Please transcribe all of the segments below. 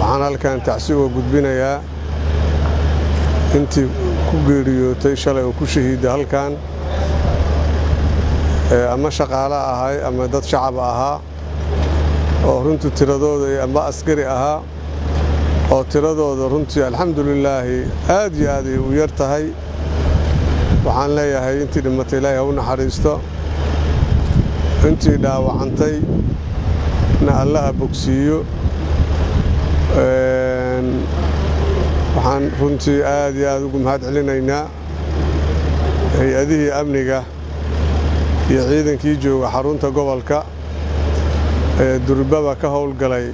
waxaan halkan tacsi uga gudbinayaa intii ku geeriyootay shalay oo ku shahiida halkan ama shaqaale ahay ama dad shacab ahaa oo runtii tiradooda ama askari ahaa oo tiradooda runtii alxamdulilaahi aad iyo aad ay u yar tahay. Waxaan leeyahay intii dhimatay ilaahay ha u naxariisto intii dhaawacantay na allaha bogsiiyo waxaan runtii aad iyo aad ugu mahad celinaynaa hay'adihii amniga iyo ciidankii jooga xarunta gobolka ee durbaba ka howlgalay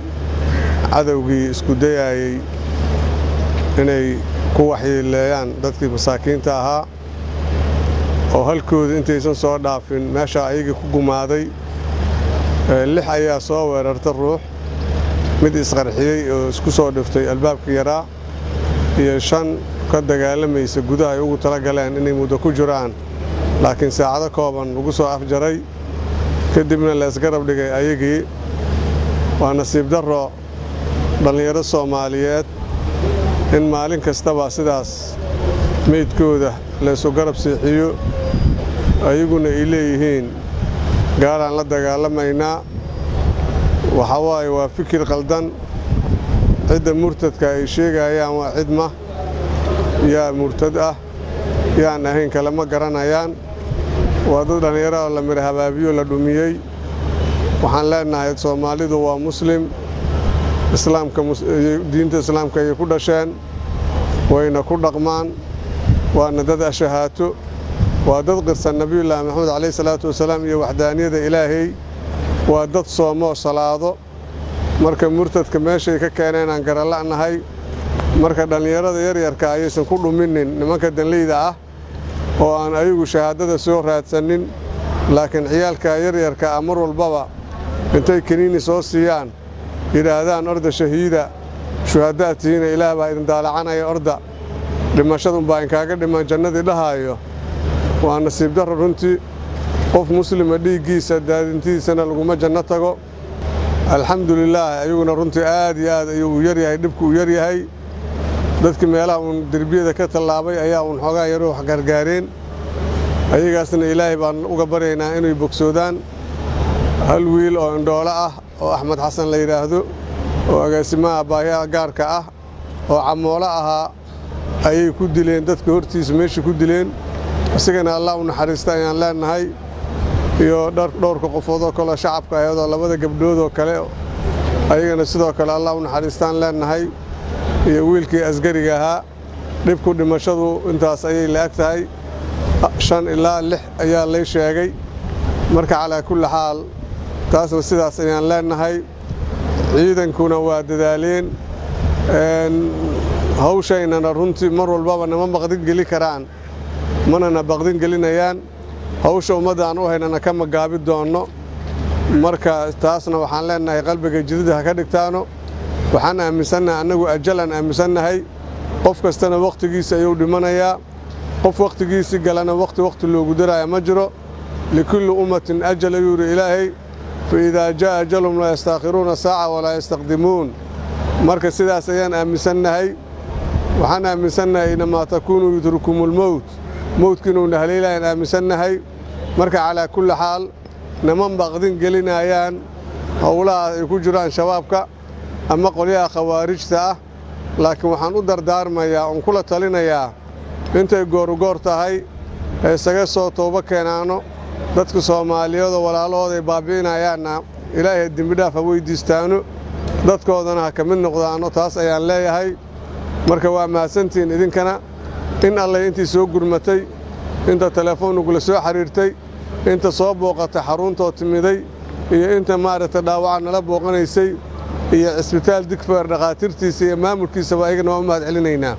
cadowgii isku dayaayey inay ku waxyeeleeyaan dadkii masaakiinta ahaa oo halkooda intaysan soo dhaafin meesha ayagii ku gumaaday lix ayaa soo weerarta ruux mid isqarxiyey oo isku soo dhiftay albaabka yaraa iyo shan ka dagaalamaysa gudaha ay ugu tala galeen inay muddo ku jiraan. Laakiin saacado kooban lagu soo afjaray kadibna laysgarab dhigay ayagii. Waa nasiib darro dhallinyaro soomaaliyeed in maalin kastaba sidaas meydkooda laysu garab siixiyo ayaguna ay leeyihiin gaalaan la dagaalamaynaa waxaa waaye waa fikir qaldan cidda murtadka ay sheegayaan waa cidma yaa murtad ah. Yaan ahayn kale ma garanayaan. Waa dad dhallinyaro la mira habaabiyo la dhumiyey. Waxaan leennahay soomaalidu waa muslim. Diinta islaamka ayay ku dhasheen. Wayna ku dhaqmaan. Waana dad ashahaato. Waa dad qirsan nebiyullaahi maxamed calayhi salaatu wasalaam iyo waxdaaniyada ilaahay waa dad soomoo salaado. Marka murtadka meeshay ka keeneen aan garala'nahay marka dhallinyarada yaryarka ayaysan ku dhuminin nimanka danleyda ah oo aan ayagu shahaadada soo raadsanin. Laakiin ciyaalka yaryarka ah mar walbaba intay kaniini soo siiyaan yidhaahdaan orda shahiida shuhaddaad tihiina ilaah baa idin daalacanaya orda. Dhimashadunbaa inkaaga dhiman jannadii dhahaayo. Waa nasiib darro runtii qof muslima dhiiggiisa daadintidiisana laguma janno tago. Alxamdulilaah ayaguna runtii aad iyo aad ayuu u yaryahay dhibku u yaryahay dadkii meelaha uun derbiyada ka tallaabay ayaa uun xoogaa yaro wax gargaareen ayagaasna ilaahay baan uga baryaynaa inay bogsoodaan. Hal wiil oo indhoolo ah oo axmed xasan la yidhaahdo oo agaasimaha baahiyaha gaarka ah oo camoolo ahaa ayay ku dileen dadka hortiisa meesha ku dileen. Isagana allah u naxariista ayaan leennahay iyo dhowrka qofoodoo kaleo shacabka ayadoo labada gabdhoodoo kale ayagana sidoo kale allah u naxariistaan leennahay iyo wiilkii asgariga ahaa. Dhibku dhimashadu intaas ayay la eg tahay. Shan ilaa lix ayaa lay sheegay. Marka calaa kulli xaal taasna sidaas ayaan leennahay ciidankuna waa dadaaleen. Hawshaynana runtii mar walbaba nama baqdin geli karaan manana baqdin gelinayaan hawsha ummadda aan u haynana ka magaabi doonno. Marka taasna waxaan leennahay qalbiga jidida ha ka dhigtaano. Waxaan aaminsannahay annagu ajalaan aaminsannahay qof kastana wakhtigiisa ayuu dhimanayaa. Qof wakhtigiisii galana wakhti wakhti loogu daraya ma jiro. Likulli ummatin ajal ayuu yidhi ilaahay fa idaa jaa'a ajalhum laa yastaakhiruuna saaca walaa yastaqdimuun. Marka sidaas ayaan aaminsannahay waxaan aaminsannahay inamaa takuunu yudrikumulmowt mowdka inuuna haleelayaan aaminsannahay marka calaa kulli xaal niman baqdin gelinayaan howlahaas ay ku jiraan shabaabka ama qolyaha khawaarijta ah. Laakiin waxaan u dardaarmayaa oon kula talinayaa intay goorugoor tahay ee isaga soo toobo keenaano. Dadka soomaaliyeedoo walaalahooda ay baabbi'inayaanna ilaahay dembidhaaf ha weyddiistaano dadkoodana ha ka mid noqdaano taas ayaan leeyahay. Marka waa mahadsantihiin idinkana in allay intii soo gurmatay inta telefoonnagula soo xidhiirtay inta soo booqatay xaruuntoo timiday iyo inta maaragtay dhaawaca nala booqanaysay iyo cisbitaal digfeer dhakhaatiirtiisa iyo maamulkiisaba ayagana waa u mahad celinaynaa